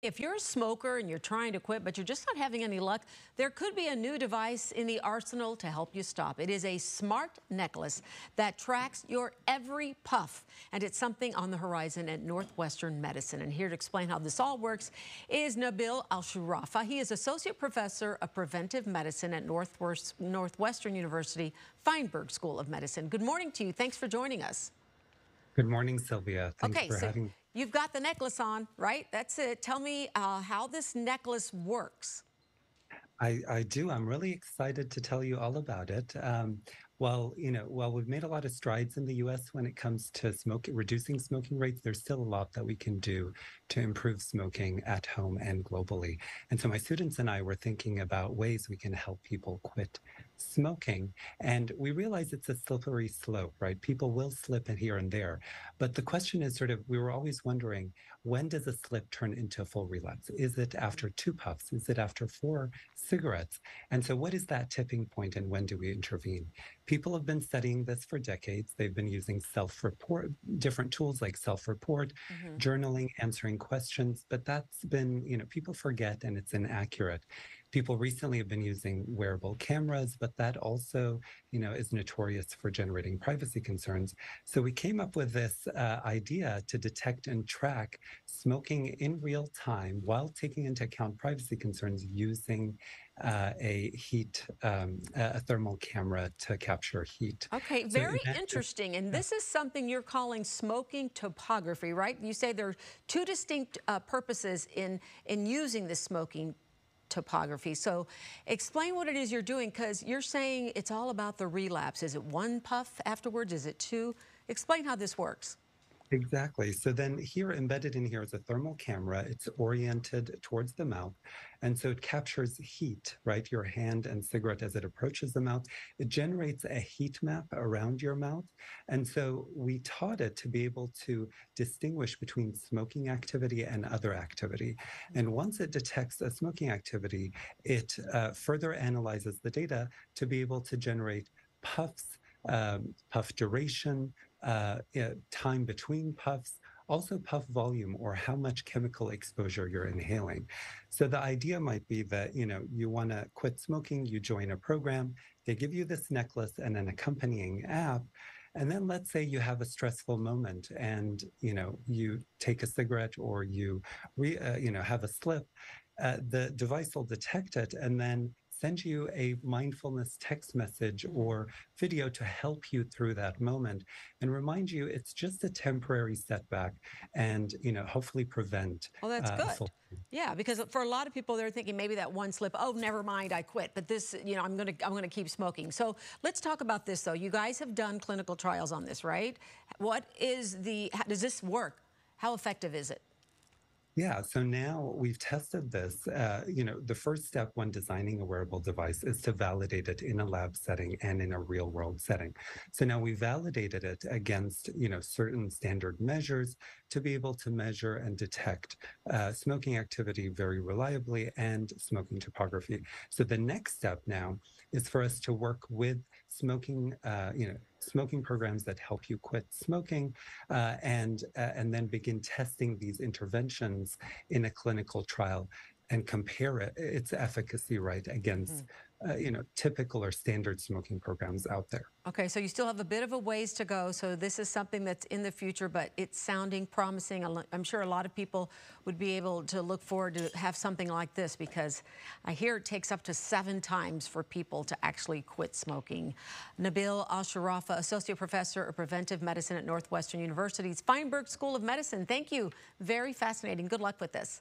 If you're a smoker and you're trying to quit, but you're just not having any luck, there could be a new device in the arsenal to help you stop. It is a smart necklace that tracks your every puff, and it's something on the horizon at Northwestern Medicine. And here to explain how this all works is Nabil Alshurafa. He is Associate Professor of Preventive Medicine at Northwestern University Feinberg School of Medicine. Good morning to you. Thanks for joining us. Good morning, Sylvia. Thanks okay, for so having You've got the necklace on, right? That's it. Tell me uh, how this necklace works. I, I, do. I'm really excited to tell you all about it. Um, well, you know, while we've made a lot of strides in the U.S. when it comes to smoking, reducing smoking rates, there's still a lot that we can do to improve smoking at home and globally. And so my students and I were thinking about ways we can help people quit smoking. And we realize it's a slippery slope, right? People will slip it here and there. But the question is sort of, we were always wondering, when does a slip turn into a full relapse? Is it after two puffs? Is it after four cigarettes? And so what is that tipping point and when do we intervene? People have been studying this for decades. They've been using self-report, different tools like self-report, mm-hmm. journaling, answering questions, but that's been, you know, people forget and it's inaccurate. People recently have been using wearable cameras, but that also, you know, is notorious for generating privacy concerns. So we came up with this uh, idea to detect and track smoking in real time while taking into account privacy concerns using uh, a heat, um, a thermal camera to capture heat. Okay, very so interesting. And this is something you're calling smoking topography, right? You say there are two distinct uh, purposes in, in using this smoking topography. So explain what it is you're doing because you're saying it's all about the relapse. Is it one puff afterwards? Is it two? Explain how this works. Exactly. So then here embedded in here is a thermal camera. It's oriented towards the mouth. And so it captures heat, right? Your hand and cigarette as it approaches the mouth. It generates a heat map around your mouth. And so we taught it to be able to distinguish between smoking activity and other activity. And once it detects a smoking activity, it uh, further analyzes the data to be able to generate puffs, um, puff duration, uh, time between puffs, also puff volume or how much chemical exposure you're inhaling. So the idea might be that, you know, you want to quit smoking, you join a program, they give you this necklace and an accompanying app. And then let's say you have a stressful moment and, you know, you take a cigarette or you, re, uh, you know, have a slip. Uh, the device will detect it and then send you a mindfulness text message or video to help you through that moment and remind you it's just a temporary setback and you know hopefully prevent well that's uh, good. yeah because for a lot of people they're thinking maybe that one slip oh never mind i quit but this you know i'm gonna i'm gonna keep smoking. So let's talk about this though. You guys have done clinical trials on this right? What is the how does this work? How effective is it yeah, so now we've tested this. Uh, you know, the first step when designing a wearable device is to validate it in a lab setting and in a real world setting. So now we validated it against, you know, certain standard measures to be able to measure and detect uh, smoking activity very reliably and smoking topography. So the next step now is for us to work with smoking, uh, you know, smoking programs that help you quit smoking, uh, and uh, and then begin testing these interventions in a clinical trial and compare it, its efficacy right against mm uh, you know, typical or standard smoking programs out there. Okay, so you still have a bit of a ways to go. So this is something that's in the future, but it's sounding promising. I'm sure a lot of people would be able to look forward to have something like this because I hear it takes up to seven times for people to actually quit smoking. Nabil Alshurafa, Associate Professor of Preventive Medicine at Northwestern University's Feinberg School of Medicine. Thank you. Very fascinating. Good luck with this.